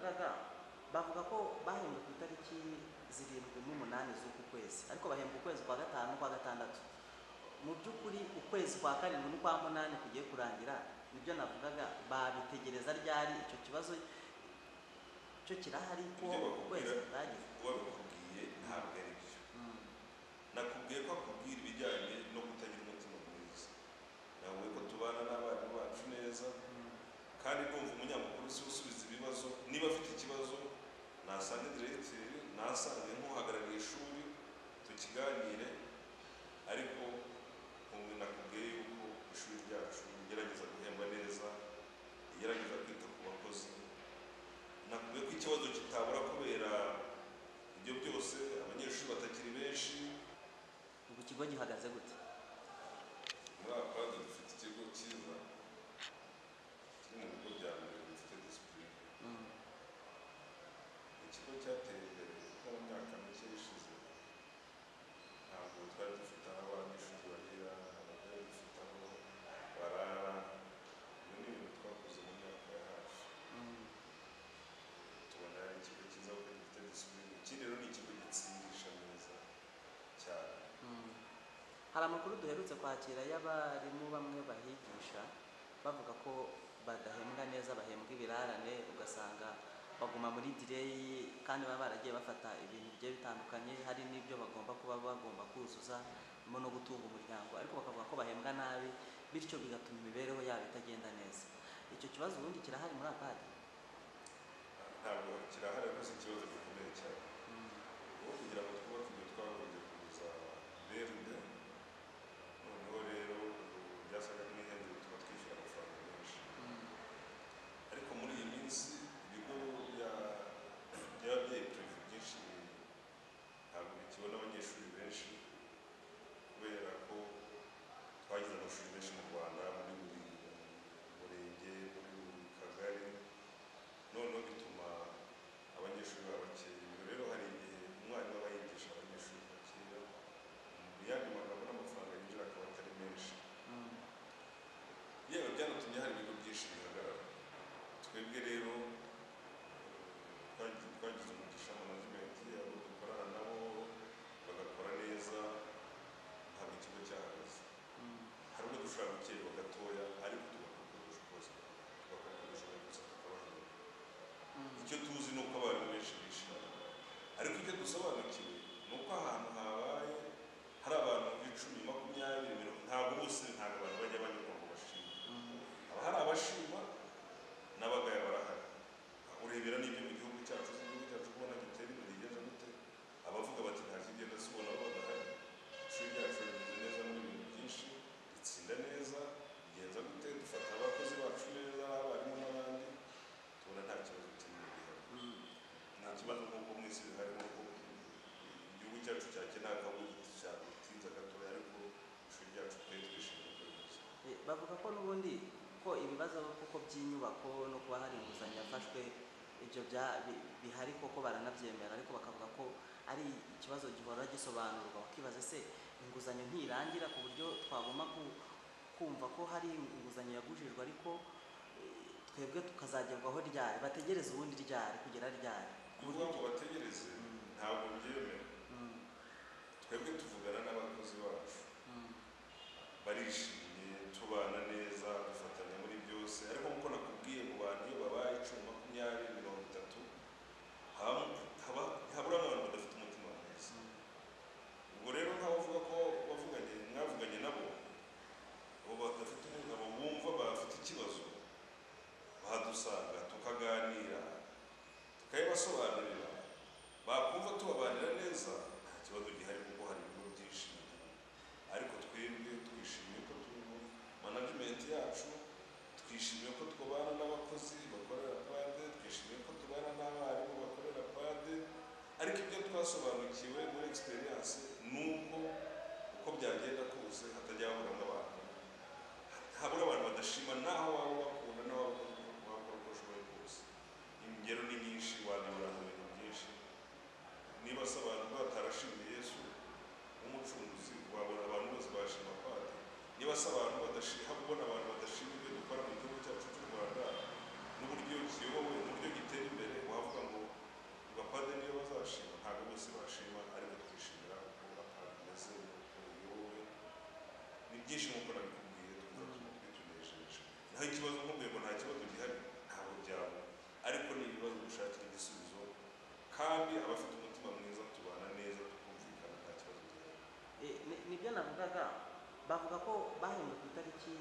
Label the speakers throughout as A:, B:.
A: navugaga bavuga ko bahembwe ku itariki zirindwi n'umunani z'uku kwezi. Ariko bahembwa ukwezi kwa gatanu kwa gatandatu. Mu by'ukuri ukwezi kwa karindwi n'ukwa munani kugiye kurangira ni byo navugaga babitegereza ryari? Icyo kibazo cyo kirahari ko bihagaze gute
B: muri apadiri dufite ikigo cyiza
A: hari amakuru duherutse kwakira y'abarimu bamwe bahigisha bavuga ko badahembwa neza bahembwa ibirarane ugasanga baguma muri direyi kandi baba baragiye bafata ibintu bigiye bitandukanye hari n'ibyo bagomba kuba bagomba kuzuza harimo no gutunga umuryango. Ariko bakavuga ko bahembwa nabi bityo bigatuma imibereho yabo itagenda neza. Icyo kibazo ubundi kirahari muri akadi
B: ntabwo.
A: bavuga ko n'ubundi ko ibibazo kuko by'inyubako no kuba hari inguzanyo yafashwe ibyo bihari koko baranabyemera ariko bakavuga ko ari ikibazo gihora gisobanurwa. Bakibaza se inguzanyo ntirangira ku buryo twagomba kumva ko hari inguzanyo yagujijwe ariko eh, twebwe tukazagerwaho ryari? Bategereze ubundi ryari kugera ryari?
B: Kuvuga ngo bategereze ntabwo byemera. ryacu twishimiye ko tubana n'abakozi bakorera pade twishimiye ko tubana n'abarimu bakorera pade ariko ibyo twasobanukiwe muri egisperiyanse ni uko uko byagenda kose hatajya habura n'abantu habura abantu badashima naho waba ikibazo nkubwiye ngo nta kibazo gihari ntabwo byaba. Ariko ni ibibazo dushakira igisubizo kandi abafite umutima mwiza tubana neza tukumvikana nta kibazo gihari.
A: Eh, ni- ni byo navugaga bavuga ko bahembwe ku itariki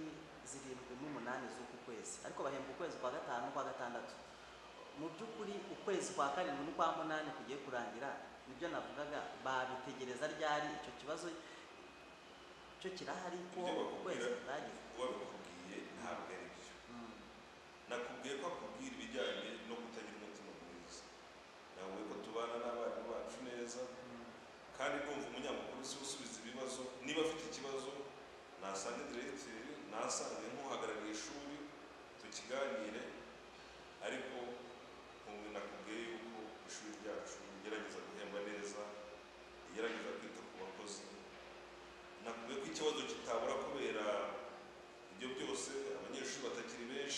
A: zirindwi n'umunani z'uku kwezi. Ariko bahembwa ukwezi kwa gatanu n'ukwa gatandatu. Mu by'ukuri ukwezi kwa karindwi n'ukwa munani kugiye kurangira ni byo navugaga babitegereza ryari icyo kibazo cyo kirahari ko ukwezi kutagize
B: uwabikubwiye ntabwo ari byo. Nakubwiye ko akubwira ibijyanye no kutagira umutima mwiza. Nakubwiye ko tubana n'abarimu bacu neza kandi numva umunyamakuru si usubiza ibibazo. Niba afite ikibazo nasange diregiteri nasange nk'uhagarariye ishuri tukiganire. Ariko nakubwiye yuko ishuri ryacu rigerageza guhemba neza rigerageza kwita ku bakozi. Nakubwiye ko ikibazo kitabura kubera ibyo byose abanyeshuri batakiri benshi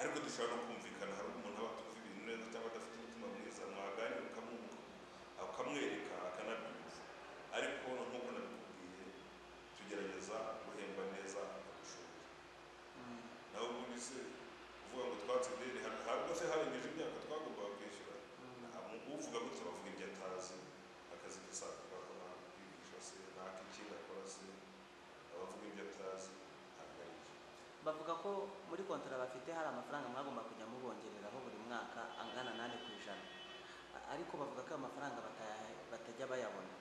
B: ariko dushobora no kumvikana hari umuntu aba bavuga ko
A: muri kontara bafite hari amafaranga mwagomba kujya mubongereraho buri mwaka angana nane ku ijana. Ariko bavuga ko ayo mafaranga bataya- batajya bayabona.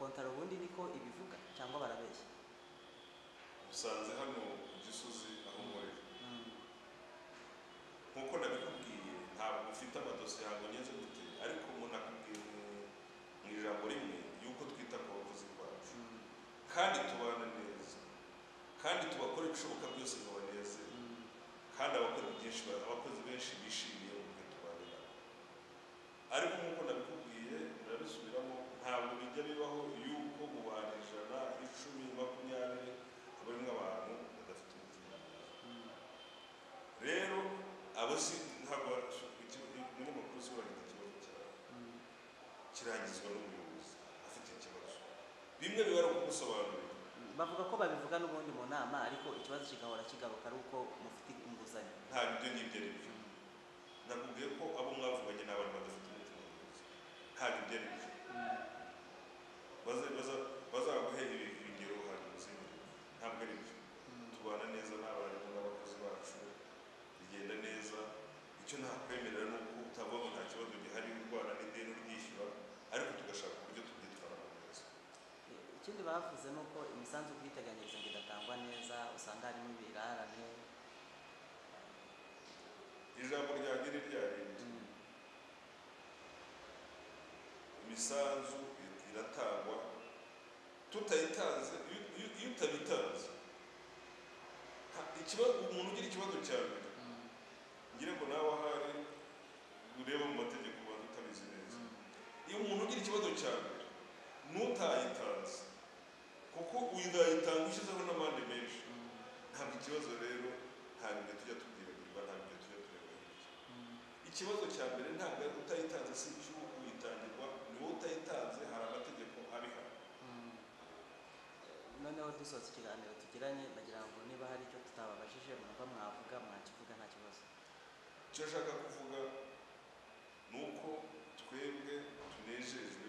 A: Kontara ubundi niko ibivuga cyangwa barabeshya.
B: Usanze hano ku gisozi aho nkorera
A: Mm,
B: nk'uko nabikubwiye ntabwo ufite amadosiye ntabwo ngenze gute ariko umuntu akubwiye mu- mu ijambo rimwe yuko twita ku bakozi bacu
A: mm,
B: kandi tubana neza kandi tubakora ibishoboka byose ngo banezere
A: mm,
B: kandi abakozi byinshi abakozi benshi bishimiye uburyo tubana nabo ariko nk'uko nabikubwiye ndabisubiramo ntabwo bijya bibaho yuko mu bantu ijana icumi makumyabiri haba harimo abantu badafite
A: mm.
B: rero abo si ntabwo umunyamakuru si waragize ikibazo cyawe kirangizwa n'umuyobozi. Afite ikibazo. Bimwe biba ari ukumusobanurira
A: bavuga ko babivuga n'ubundi mu nama ariko ikibazo kigahora kigaruka ari uko mufite inguzanyo.
B: Ntabwo ibyo ngibyo ari byo nakubwiye ko abo mwavuganye ni abantu badafite mwiza ntabwo ibyo ari byo
A: Mm,
B: baza baza bazaguhe ibi- ibigero hanyuma uzimire ntabwo ari byo
A: mm,
B: tubana neza n'abarimu n'abakozi bacu bigenda neza icyo nakwemerera ni uko utavuga ngo nta kibazo gihari urwana n'ideni uryishyura ariko tugashaka uburyo tubyitwaramo neza
A: ikindi bavuze ni uko imisanzu y'ubwiteganyirize ngo idatangwa neza usanga harimo ibirarane.
B: Ijambo ryanjye ni rya rindi
A: Mm,
B: imisanzu iratangwa. Tutayitanze iyo- utabitanze umuntu ugira ikibazo cya mbere.
A: Mm,
B: ngira ngo nawe ahari ureba mu mategeko ubanza utabizi neza.
A: Mm,
B: iyo umuntu ugira ikibazo cya mbere n'utayitanze kuko uyitanga ushyizeho n'amande menshi ntabwo ikibazo rero ntabwo tujya tubyibagirirwa ntabwo tujya
A: turebagirirwa
B: ikibazo cya mbere ntabwo utayitanze si icy'uko uyitangirwa niwo utayitanze hari amategeko abihana
A: hmm. noneho dusoza ikiganiro tugiranye nagira ngo niba hari icyo tutababajije mwumva mwavuga mwakivuga nta kibazo.
B: Icyo ashaka kuvuga ni uko twebwe tunejejwe